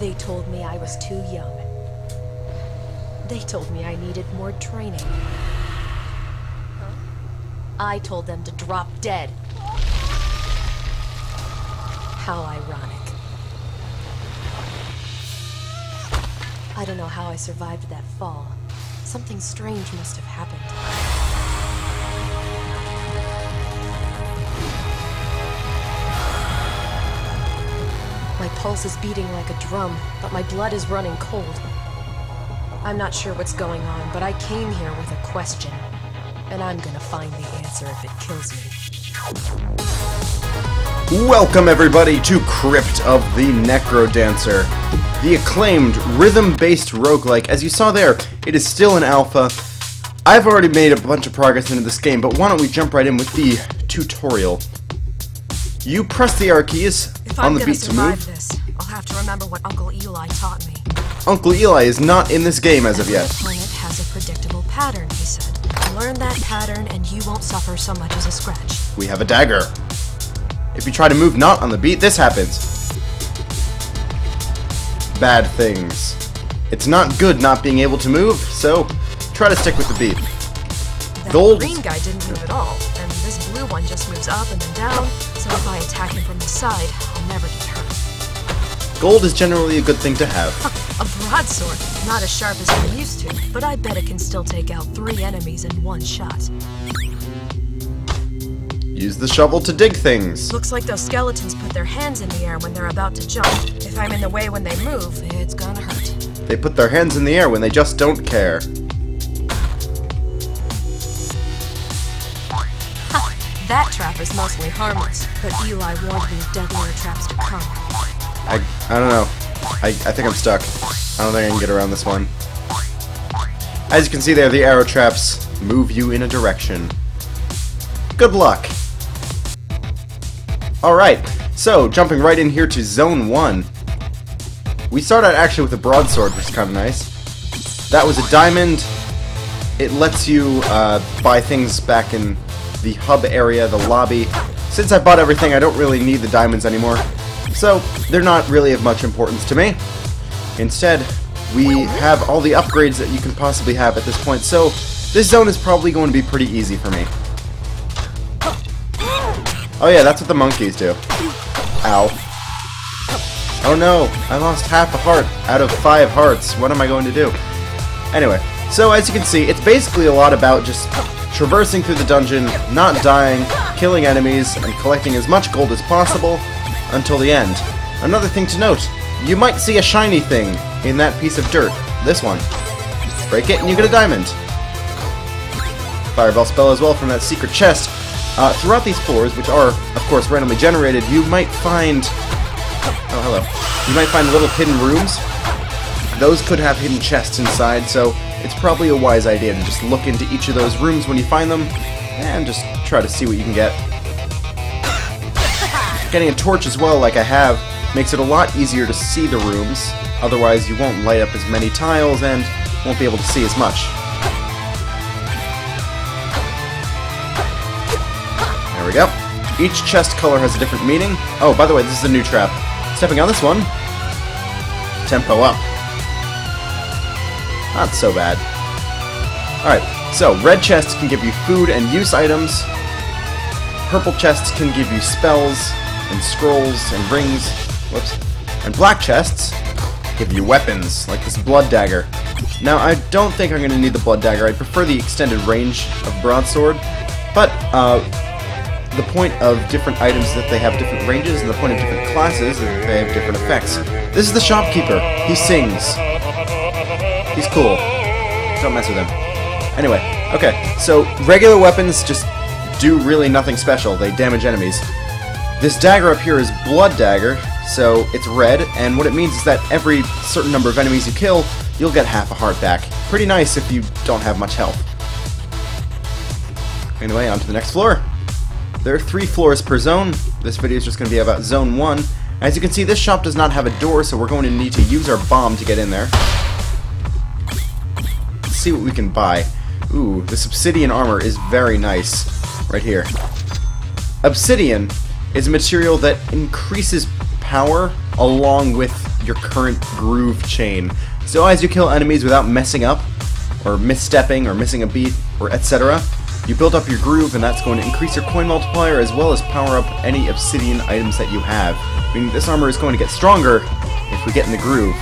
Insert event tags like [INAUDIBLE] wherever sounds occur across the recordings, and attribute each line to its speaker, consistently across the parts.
Speaker 1: They told me I was too young. They told me I needed more training. I told them to drop dead. How ironic. I don't know how I survived that fall. Something strange must have happened. Pulse is beating like a drum, but my blood is running cold. I'm not sure what's going on, but I came here with a question. And I'm gonna find the answer if it kills me.
Speaker 2: Welcome everybody to Crypt of the Necrodancer, the acclaimed rhythm-based roguelike. As you saw there, it is still in alpha. I've already made a bunch of progress into this game, but why don't we jump right in with the tutorial. You press the R keys
Speaker 1: If
Speaker 2: on
Speaker 1: I'm
Speaker 2: the beat to
Speaker 1: survive
Speaker 2: move.
Speaker 1: this, I'll have to remember what Uncle Eli taught me.
Speaker 2: Uncle Eli is not in this game as of
Speaker 1: Every
Speaker 2: yet.
Speaker 1: opponent has a predictable pattern, he said. Learn that pattern and you won't suffer so much as a scratch.
Speaker 2: We have a dagger. If you try to move not on the beat, this happens. Bad things. It's not good not being able to move, so try to stick with the beat.
Speaker 1: That
Speaker 2: Gold-
Speaker 1: green guy didn't move at all, and this blue one just moves up and then down, so if I attack him from the side, I'll never get hurt.
Speaker 2: Gold is generally a good thing to have. [LAUGHS]
Speaker 1: A broadsword, not as sharp as I'm used to, but I bet it can still take out three enemies in one shot.
Speaker 2: Use the shovel to dig things.
Speaker 1: Looks like those skeletons put their hands in the air when they're about to jump. If I'm in the way when they move, it's gonna hurt.
Speaker 2: They put their hands in the air when they just don't care.
Speaker 1: Is mostly harmless, but Eli warned me of deadlier traps to come.
Speaker 2: I, I don't know. I, I think I'm stuck. I don't think I can get around this one. As you can see there, the arrow traps move you in a direction. Good luck. Alright, so jumping right in here to Zone 1. We start out actually with a broadsword, which is kind of nice. That was a diamond. It lets you uh, buy things back in the hub area, the lobby. Since I bought everything, I don't really need the diamonds anymore. So, they're not really of much importance to me. Instead, we have all the upgrades that you can possibly have at this point, so this zone is probably going to be pretty easy for me. Oh yeah, that's what the monkeys do. Ow. Oh no, I lost half a heart out of five hearts. What am I going to do? Anyway, so as you can see, it's basically a lot about just traversing through the dungeon, not dying, killing enemies, and collecting as much gold as possible until the end. Another thing to note, you might see a shiny thing in that piece of dirt. This one. Break it and you get a diamond. Fireball spell as well from that secret chest. Uh, throughout these floors, which are, of course, randomly generated, you might find... Oh, hello. You might find little hidden rooms. Those could have hidden chests inside, so it's probably a wise idea to just look into each of those rooms when you find them, and just try to see what you can get. Getting a torch as well, like I have, makes it a lot easier to see the rooms, otherwise you won't light up as many tiles and won't be able to see as much. There we go. Each chest color has a different meaning. Oh, by the way, this is a new trap. Stepping on this one, tempo up. Not so bad. Alright, so red chests can give you food and use items. Purple chests can give you spells and scrolls and rings. Whoops. And black chests give you weapons, like this blood dagger. Now, I don't think I'm going to need the blood dagger. I prefer the extended range of broadsword. But, uh, the point of different items is that they have different ranges, and the point of different classes is that they have different effects. This is the shopkeeper. He sings. He's cool. Don't mess with him. Anyway, okay, so regular weapons just do really nothing special. They damage enemies. This dagger up here is Blood Dagger, so it's red, and what it means is that every certain number of enemies you kill, you'll get half a heart back. Pretty nice if you don't have much health. Anyway, on to the next floor. There are three floors per zone. This video is just going to be about Zone 1. As you can see, this shop does not have a door, so we're going to need to use our bomb to get in there. See what we can buy. Ooh, this obsidian armor is very nice. Right here. Obsidian is a material that increases power along with your current groove chain. So as you kill enemies without messing up, or misstepping, or missing a beat, or etc., you build up your groove, and that's going to increase your coin multiplier as well as power up any obsidian items that you have. Meaning this armor is going to get stronger if we get in the groove.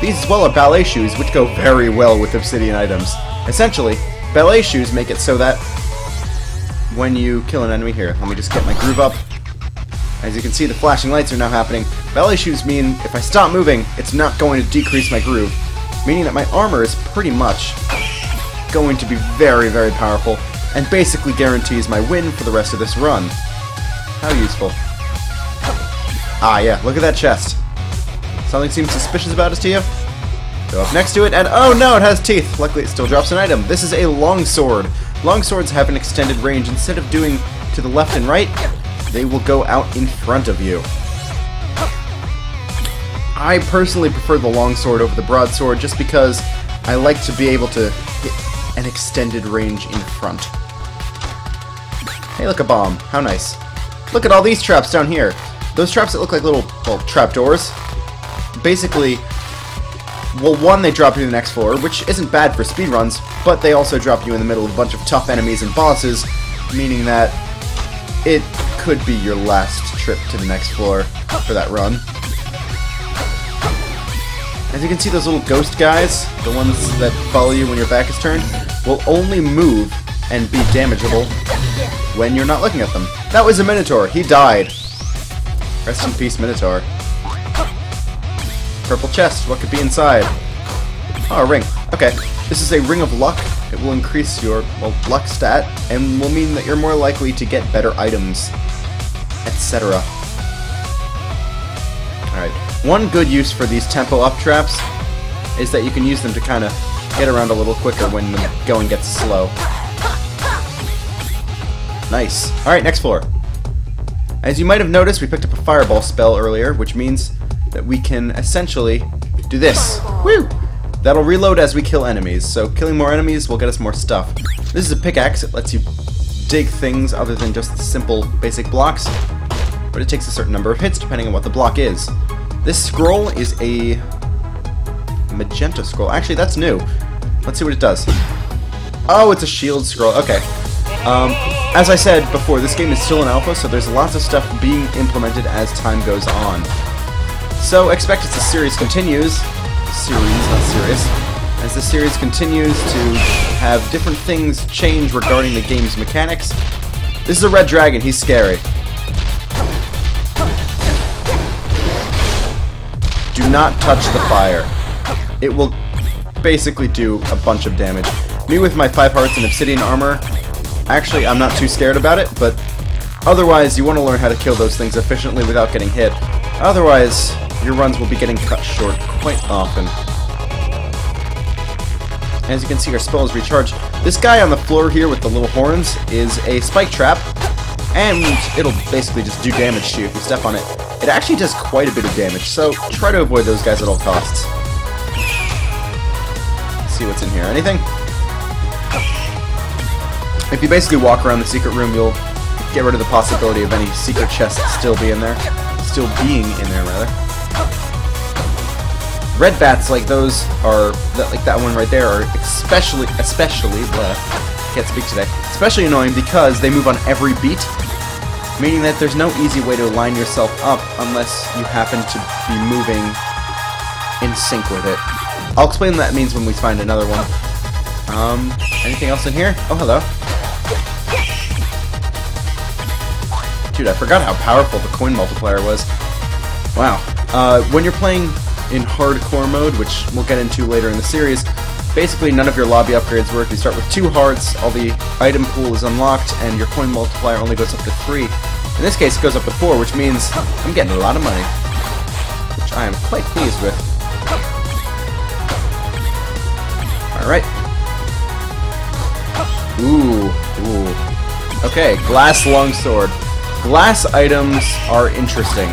Speaker 2: These as well are ballet shoes, which go very well with obsidian items. Essentially, ballet shoes make it so that when you kill an enemy here, let me just get my groove up. As you can see, the flashing lights are now happening. Ballet shoes mean if I stop moving, it's not going to decrease my groove, meaning that my armor is pretty much going to be very, very powerful, and basically guarantees my win for the rest of this run. How useful. Ah, yeah, look at that chest. Something seems suspicious about it to you? Go up next to it, and oh no, it has teeth! Luckily, it still drops an item. This is a longsword. Longswords have an extended range. Instead of doing to the left and right, they will go out in front of you. I personally prefer the longsword over the broadsword just because I like to be able to hit an extended range in front. Hey, look, a bomb. How nice. Look at all these traps down here. Those traps that look like little, well, trapdoors. Basically, well, one, they drop you to the next floor, which isn't bad for speedruns, but they also drop you in the middle of a bunch of tough enemies and bosses, meaning that it could be your last trip to the next floor for that run. As you can see, those little ghost guys, the ones that follow you when your back is turned, will only move and be damageable when you're not looking at them. That was a Minotaur. He died. Rest in peace, Minotaur. Purple chest. What could be inside? Oh, a ring. Okay. This is a ring of luck. It will increase your, well, luck stat, and will mean that you're more likely to get better items, etc. Alright. One good use for these tempo up traps is that you can use them to kind of get around a little quicker when the going gets slow. Nice. Alright, next floor. As you might have noticed, we picked up a fireball spell earlier, which means that we can essentially do this. Woo! That'll reload as we kill enemies, so killing more enemies will get us more stuff. This is a pickaxe, it lets you dig things other than just simple basic blocks, but it takes a certain number of hits depending on what the block is. This scroll is a magenta scroll. Actually, that's new. Let's see what it does. Oh, it's a shield scroll. Okay. Um, as I said before, this game is still in alpha, so there's lots of stuff being implemented as time goes on. So expect as the series continues, series, not serious, as the series continues to have different things change regarding the game's mechanics. This is a red dragon, he's scary. Do not touch the fire. It will basically do a bunch of damage. Me with my 5 hearts and obsidian armor, actually I'm not too scared about it, but otherwise you want to learn how to kill those things efficiently without getting hit. Otherwise, your runs will be getting cut short quite often. As you can see, our spell is recharged. This guy on the floor here with the little horns is a spike trap, and it'll basically just do damage to you if you step on it. It actually does quite a bit of damage, so try to avoid those guys at all costs. Let's see what's in here. Anything? If you basically walk around the secret room, you'll get rid of the possibility of any secret chests still being there. Still being in there, rather. Red bats like those are, like that one right there, are especially, especially, blah, can't speak today, especially annoying because they move on every beat, meaning that there's no easy way to line yourself up unless you happen to be moving in sync with it. I'll explain what that means when we find another one. Um, anything else in here? Oh, hello. Dude, I forgot how powerful the coin multiplier was. Wow. Uh, when you're playing in hardcore mode, which we'll get into later in the series, basically none of your lobby upgrades work. You start with two hearts, all the item pool is unlocked, and your coin multiplier only goes up to three. In this case, it goes up to four, which means I'm getting a lot of money, which I am quite pleased with. Alright. Ooh, ooh. Okay, glass longsword. Glass items are interesting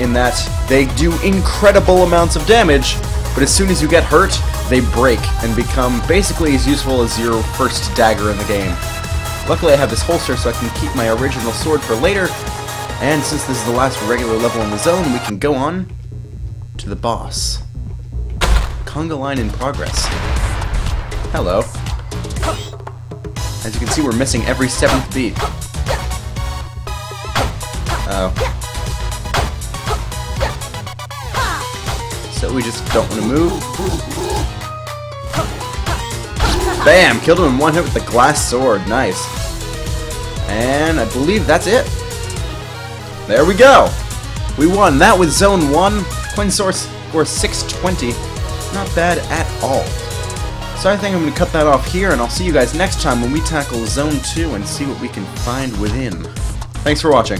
Speaker 2: in that they do incredible amounts of damage, but as soon as you get hurt, they break and become basically as useful as your first dagger in the game. Luckily I have this holster so I can keep my original sword for later, and since this is the last regular level in the zone, we can go on to the boss. Conga line in progress. Hello. As you can see, we're missing every seventh beat. Oh. We just don't want to move. Bam! Killed him in one hit with the glass sword. Nice. And I believe that's it. There we go! We won. That was Zone 1. Coin source score 620. Not bad at all. So I think I'm going to cut that off here, and I'll see you guys next time when we tackle Zone 2 and see what we can find within. Thanks for watching.